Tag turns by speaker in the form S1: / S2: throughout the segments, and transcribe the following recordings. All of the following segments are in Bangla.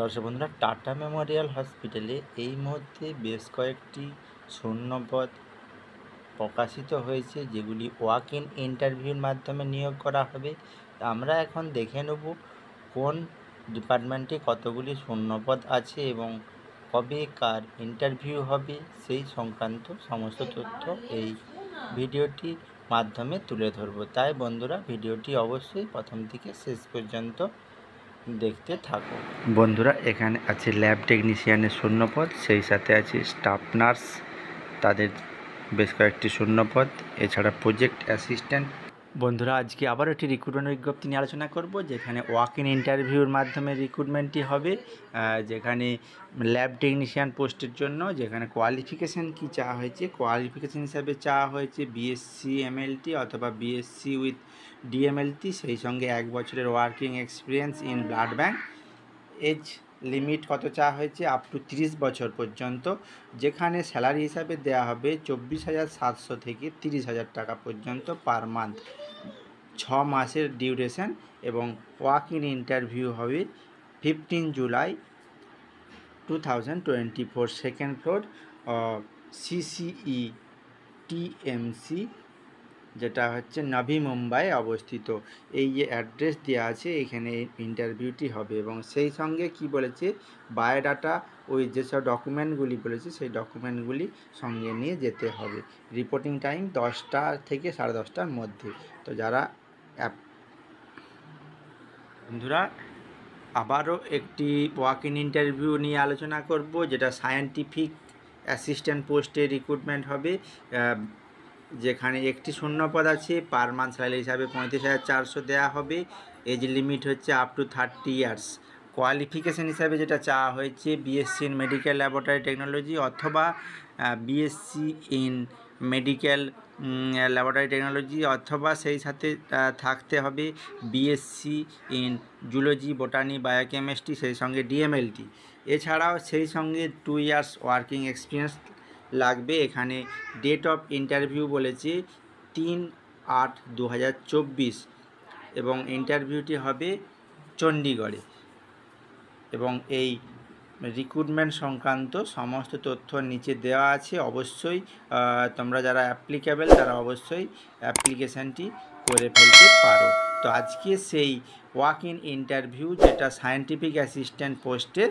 S1: দর্শক বন্ধুরা, টাটা মেমোরিয়াল হসপিটালে এই মুহূর্তে বেশ কয়েকটি শূন্যপদ প্রকাশিত হয়েছে, যেগুলি ওয়াক ইন ইন্টারভিউর মাধ্যমে নিয়োগ করা হবে। আমরা এখন দেখে নেব কোন ডিপার্টমেন্টে কতগুলি শূন্যপদ আছে এবং কবে কার ইন্টারভিউ হবে, সেই সংক্রান্ত সমস্ত তথ্য এই ভিডিওটির মাধ্যমে তুলে ধরব। তাই বন্ধুরা, ভিডিওটি অবশ্যই প্রথম থেকে শেষ পর্যন্ত দেখতে থাকো। বন্ধুরা, এখানে আছে ল্যাব টেকনিশিয়ানের শূন্যপদ, সেই সাথে আছে স্টাফ নার্স তাদের বেশ কয়েকটি শূন্যপদ, এছাড়া প্রজেক্ট অ্যাসিস্ট্যান্ট বন্ধুরা, আজকে আবার একটি রিক্রুটমেন্ট বিজ্ঞপ্তি নিয়ে আলোচনা করব, যেখানে ওয়াক ইন ইন্টারভিউর মাধ্যমে রিক্রুটমেন্টটি হবে যেখানে ল্যাব টেকনিশিয়ান পোস্টের জন্য, যেখানে কোয়ালিফিকেশান কি চাওয়া হয়েছে কোয়ালিফিকেশান হিসাবে চাওয়া হয়েছে বিএসসি এমএলটি অথবা বিএসসি উইথ ডিএমএলটি সেই সঙ্গে এক বছরের working experience in blood bank age limit কত চা হয়েছে? আপ টু তিরিশ বছর পর্যন্ত, যেখানে স্যালারি হিসাবে দেওয়া হবে চব্বিশ হাজার সাতশো থেকে তিরিশ হাজার টাকা পর্যন্ত পার মান্থ ছ মাসের ডিউরেশন এবং ওয়াক ইন ইন্টারভিউ হবে fifteen July two thousand twenty four second floor CCE TMC যেটা হচ্ছে নভি মুম্বাই অবস্থিত। এই যে অ্যাড্রেস দেওয়া আছে, এখানে ইন্টারভিউটি হবে এবং সেই সঙ্গে কি বলেছে? বায়োডাটা ওই যেসব ডকুমেন্টগুলি বলেছে, সেই ডকুমেন্টগুলি সঙ্গে নিয়ে যেতে হবে। রিপোর্টিং টাইম দশটা থেকে সাড়ে দশটার মধ্যে। তো যারা অ্যাপ বন্ধুরা, আবারও একটি ওয়াক ইন ইন্টারভিউ নিয়ে আলোচনা করব, যেটা সায়েন্টিফিক অ্যাসিস্ট্যান্ট পোস্টে রিক্রুটমেন্ট হবে। যেখানে একটি শূন্যপদ আছে, পার মান্থ স্যালারি হিসাবে পঁয়ত্রিশ হাজার চারশো দেওয়া হবে। এজ লিমিট হচ্ছে up to thirty years qualification হিসাবে যেটা চাওয়া হয়েছে BSc in medical laboratory technology অথবা BSc in medical laboratory technology অথবা সেই সাথে থাকতে হবে BSc in zoology botany biochemistry সেই সঙ্গে ডিএমএলটি এছাড়াও সেই সঙ্গে টু ইয়ার্স ওয়ার্কিং এক্সপিরিয়েন্স লাগবে এখানে। ডেট অফ ইন্টারভিউ বলেছে তিন আট দু এবং ইন্টারভিউটি হবে চণ্ডীগড়ে। এবং এই রিক্রুটমেন্ট সংক্রান্ত সমস্ত তথ্য নিচে দেওয়া আছে। অবশ্যই তোমরা যারা অ্যাপ্লিকেবেল তারা অবশ্যই অ্যাপ্লিকেশানটি করে ফেলতে পারো। তো আজকে সেই ওয়াক ইন ইন্টারভিউ যেটা সায়েন্টিফিক অ্যাসিস্ট্যান্ট পোস্টের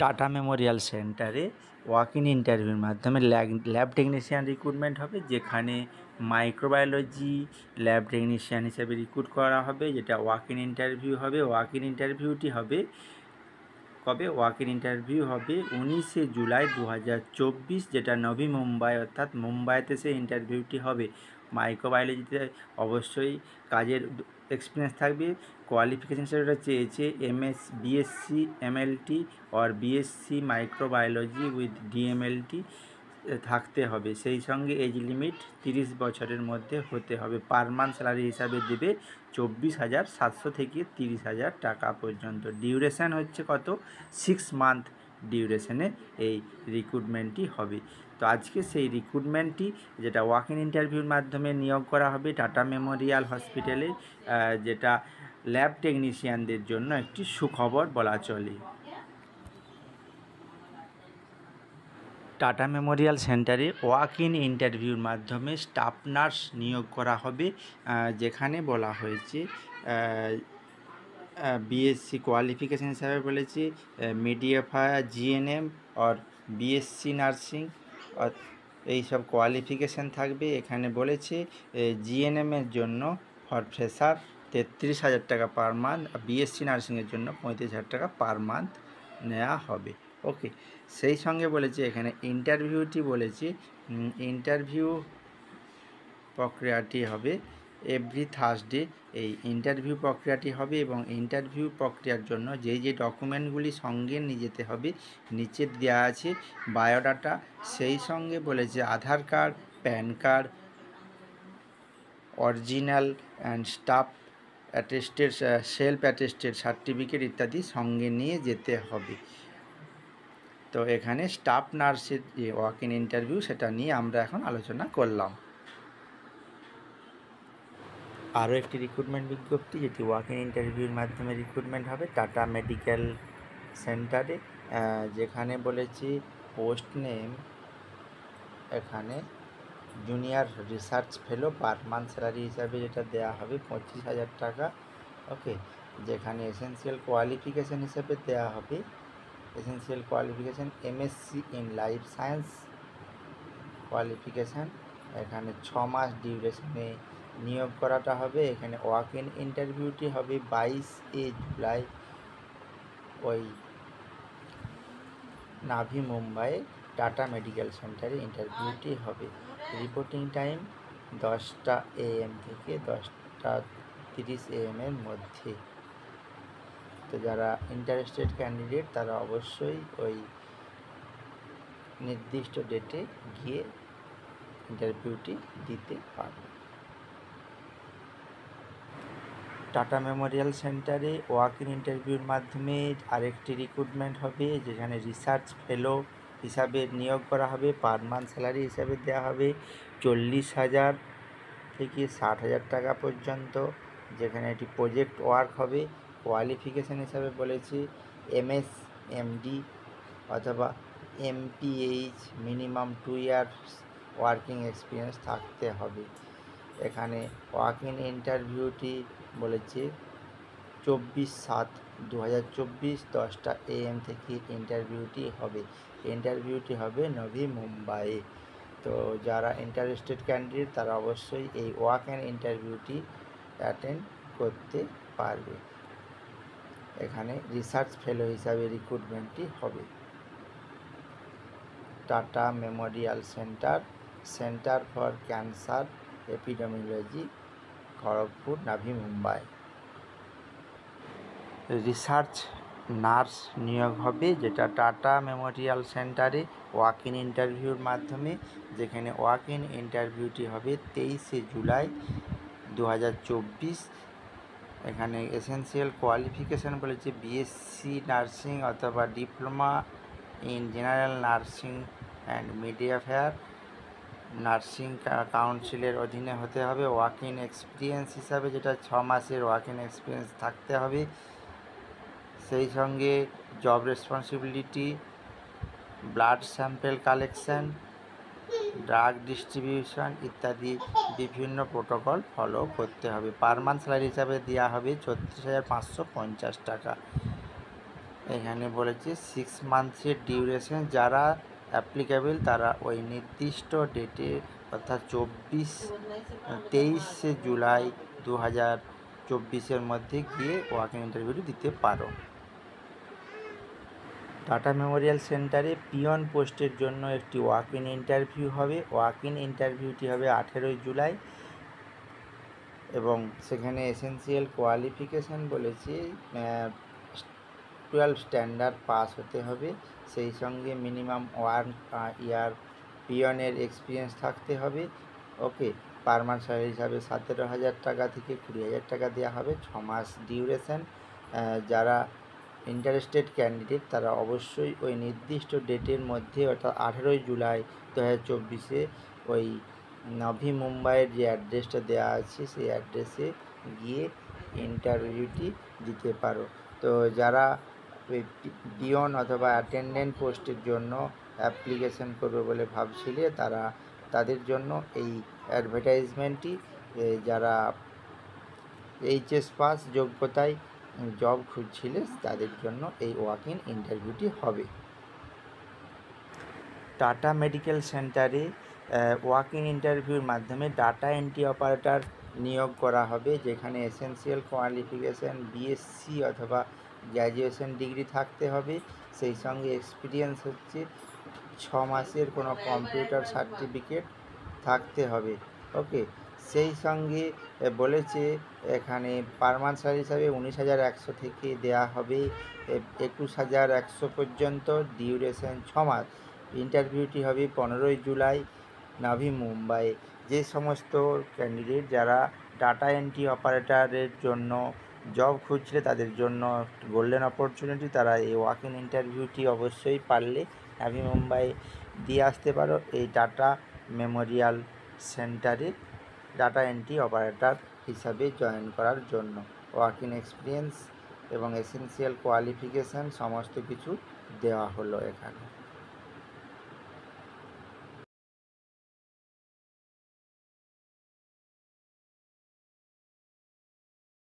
S1: টাটা মেমোরিয়াল সেন্টারে ওয়াক ইন ইন্টারভিউর মাধ্যমে ল্যাব টেকনিশিয়ান রিক্রুটমেন্ট হবে, যেখানে মাইক্রোবায়োলজি ল্যাব টেকনিশিয়ান হিসেবে রিক্রুট করা হবে, যেটা ওয়াক ইন ইন্টারভিউ হবে। ওয়াক ইন ইন্টারভিউটি হবে, কবে? ওয়াক ইন ইন্টারভিউ হবে উনিশে জুলাই দু হাজার চব্বিশ, যেটা নভি মুম্বাই, অর্থাৎ মুম্বাইতে সেই ইন্টারভিউটি হবে। মাইক্রোবায়োলজিতে অবশ্যই কাজের এক্সপিরিয়েন্স থাকবে। কোয়ালিফিকেশান হিসেবে চেয়েছে এমএস বিএসসি এমএলটি আর বিএসসি মাইক্রোবায়োলজি উইথ ডিএমএলটি থাকতে হবে। সেই সঙ্গে এজ লিমিট তিরিশ বছরের মধ্যে হতে হবে। পার মান্থ স্যালারি হিসাবে দেবে চব্বিশ হাজার সাতশো থেকে তিরিশ হাজার টাকা পর্যন্ত। ডিউরেশান হচ্ছে কত? সিক্স মান্থ ডিউরেশনে এই রিক্রুটমেন্টটি হবে। তো আজকে সেই রিক্রুটমেন্টটি যেটা ওয়াক ইন ইন্টারভিউর মাধ্যমে নিয়োগ করা হবে টাটা মেমোরিয়াল হসপিটালে যেটা ল্যাব টেকনিশিয়ানদের জন্য একটি সুখবর বলা চলে। টাটা মেমোরিয়াল সেন্টারে ওয়াক ইন ইন্টারভিউর মাধ্যমে স্টাফ নার্স নিয়োগ করা হবে যেখানে বলা হয়েছে বিএসসি কোয়ালিফিকেশান হিসাবে বলেছে মিডিয়াফায়ার জিএনএম আর বিএসসি নার্সিং এইসব কোয়ালিফিকেশান থাকবে। এখানে বলেছে জিএনএমের জন্য ফর ফ্রেশার তেত্রিশ হাজার টাকা পার মান্থ বিএসসি নার্সিংয়ের জন্য পঁয়ত্রিশ হাজার টাকা পার মান্থ নেওয়া হবে। ওকে সেই সঙ্গে বলেছে, এখানে ইন্টারভিউটি বলেছে ইন্টারভিউ প্রক্রিয়াটি হবে এভরি থার্সডে এই ইন্টারভিউ প্রক্রিয়াটি হবে এবং ইন্টারভিউ প্রক্রিয়ার জন্য যে যে ডকুমেন্টগুলি সঙ্গে নিয়ে যেতে হবে নিচে দেওয়া আছে বায়োডাটা সেই সঙ্গে বলেছে Aadhaar card, PAN card original and staff attested self attested certificate ইত্যাদি সঙ্গে নিয়ে যেতে হবে। তো এখানে স্টাফ নার্সের যে ওয়াক ইন ইন্টারভিউ সেটা নিয়ে আমরা এখন আলোচনা করলাম। আরও একটি রিক্রুটমেন্ট বিজ্ঞপ্তি, যেটি ওয়াক ইন ইন্টারভিউর মাধ্যমে রিক্রুটমেন্ট হবে টাটা মেডিকেল সেন্টারে যেখানে বলেছি পোস্ট নেম এখানে junior research fellow per month salary হিসাবে যেটা দেওয়া হবে পঁচিশ হাজার টাকা ওকে যেখানে এসেন্সিয়াল কোয়ালিফিকেশান হিসেবে দেওয়া হবে essential qualification MSc in life science qualification এখানে ছ মাস ডিউরেশনে নিয়োগ করাটা হবে। এখানে ওয়াক ইন ইন্টারভিউটি হবে বাইশ এ জুলাই ওই নাভি মুম্বাই টাটা মেডিকেল সেন্টারে ইন্টারভিউটি হবে। রিপোর্টিং টাইম দশটা এএম থেকে দশটা তিরিশ এএম এর মধ্যে। তো যারা ইন্টারেস্টেড ক্যান্ডিডেট তারা অবশ্যই ওই নির্দিষ্ট ডেটে গিয়ে ইন্টারভিউটি দিতে পারবে। টাটা মেমোরিয়াল সেন্টারে ওয়াক ইন ইন্টারভিউর মাধ্যমে আরেকটি রিক্রুটমেন্ট হবে, যেখানে রিসার্চ ফেলো হিসাবে নিয়োগ করা হবে পার মান্থ স্যালারি হিসাবে দেওয়া হবে চল্লিশ হাজার থেকে ষাট হাজার টাকা পর্যন্ত, যেখানে এটি প্রজেক্ট ওয়ার্ক হবে। কোয়ালিফিকেশান হিসাবে বলেছি এমএস এমডি অথবা MPH minimum two years working experience থাকতে হবে। এখানে ওয়াক ইন ইন্টারভিউটি বলেছে, চব্বিশ সাত দু হাজার চব্বিশ দশটা এএম থেকে ইন্টারভিউটি হবে। ইন্টারভিউটি হবে নভি মুম্বাইয়ে তো যারা ইন্টারেস্টেড ক্যান্ডিডেট, তারা অবশ্যই এই ওয়াক অ্যান্ড ইন্টারভিউটি অ্যাটেন্ড করতে পারবে। এখানে রিসার্চ ফেলো হিসাবে রিক্রুটমেন্টটি হবে। Tata Memorial centre centre for cancer epidemiology, Kharagpur, Navi, Mumbai. Research nurse নিয়োগ হবে, যেটা টাটা মেমোরিয়াল সেন্টারে ওয়াক ইন ইন্টারভিউর মাধ্যমে, যেখানে ওয়াক ইন ইন্টারভিউটি হবে তেইশে জুলাই দু হাজার চব্বিশ। এখানে এসেন্সিয়াল কোয়ালিফিকেশান বলেছে বিএসসি নার্সিং অথবা diploma in general nursing and midwifery nursing কাউন্সিলের অধীনে হতে হবে। ওয়াক ইন এক্সপিরিয়েন্স হিসাবে যেটা ছ মাসের ওয়াক ইন এক্সপিরিয়েন্স থাকতে হবে। সেই সঙ্গে job responsibility, blood sample collection, drug distribution ইত্যাদি বিভিন্ন প্রোটোকল ফলো করতে হবে। পার মান্থ স্যালারি হিসাবে দেওয়া হবে ছত্রিশ হাজার পাঁচশো পঞ্চাশ টাকা। এখানে বলেছে সিক্স মান্থসের ডিউরেশন যারা অ্যাপ্লিকেবল তারা ওই নির্দিষ্ট ডেটে অর্থাৎ চব্বিশ, তেইশে জুলাই দু হাজার চব্বিশের মধ্যে গিয়ে ওয়াকিং ইন ইন্টারভিউটি দিতে পারো। টাটা মেমোরিয়াল সেন্টারে পিয়ন পোস্টের জন্য একটি ওয়াক ইন ইন্টারভিউ হবে। ওয়াক ইন ইন্টারভিউটি হবে আঠেরোই জুলাই এবং সেখানে এসেন্সিয়াল কোয়ালিফিকেশান বলেছে টুয়েলভ স্ট্যান্ডার্ড পাস হতে হবে। সেই সঙ্গে মিনিমাম ওয়ান ইয়ার পিয়নের এক্সপিরিয়েন্স থাকতে হবে। ওকে পার মান্থ স্যালারি হিসাবে সতেরো হাজার টাকা থেকে কুড়ি হাজার টাকা দেওয়া হবে। ছ মাস ডিউরেশন যারা ইন্টারেস্টেড ক্যান্ডিডেট তারা অবশ্যই ওই নির্দিষ্ট ডেটের মধ্যে, অর্থাৎ আঠেরোই জুলাই দু হাজার চব্বিশে ওই নভি মুম্বাইয়ের যে অ্যাড্রেসটা দেওয়া আছে, সেই অ্যাড্রেসে গিয়ে ইন্টারভিউটি দিতে পারো। তো যারা পিয়ন অথবা অ্যাটেন্ডেন্ট পোস্টের জন্য অ্যাপ্লিকেশন করবে বলে ভাবছিলে তারা, তাদের জন্য এই অ্যাডভার্টাইজমেন্টটি যারা এইচএস পাস যোগ্যতায় জব খুঁজছিলে তাদের জন্য এই ওয়াক ইন ইন্টারভিউটি হবে। টাটা মেডিকেল সেন্টারে ওয়াক ইন ইন্টারভিউর মাধ্যমে ডাটা এন্ট্রি অপারেটর নিয়োগ করা হবে, যেখানে এসেন্সিয়াল কোয়ালিফিকেশান, বিএসসি অথবা গ্র্যাজুয়েশন ডিগ্রি থাকতে হবে। সেই সঙ্গে এক্সপিরিয়েন্স হচ্ছে ছ মাসের কোনো কম্পিউটার সার্টিফিকেট থাকতে হবে। ওকে সেই সঙ্গে বলেছে এখানে পার মান্থ স্যালারি হিসাবে উনিশ হাজার একশো থেকে দেওয়া হবে, একুশ হাজার একশো পর্যন্ত ডিউরেশন ছ মাস। ইন্টারভিউটি হবে পনেরোই জুলাই, নাভি মুম্বাই। যে সমস্ত ক্যান্ডিডেট যারা ডাটা এন্ট্রি অপারেটরের জন্য জব খুঁজলে তাদের জন্য গোল্ডেন অপরচুনিটি তারা এই ওয়াক ইন ইন্টারভিউটি অবশ্যই পারলে। নাভি মুম্বাই দিয়ে আসতে পারো এই টাটা মেমোরিয়াল সেন্টারে ডাটা এন্ট্রি অপারেটর হিসাবে জয়েন করার জন্য। ওয়ার্ক ইন এক্সপিরিয়েন্স এবং এসেনশিয়াল কোয়ালিফিকেশান সমস্ত কিছু দেওয়া হলো এখানে।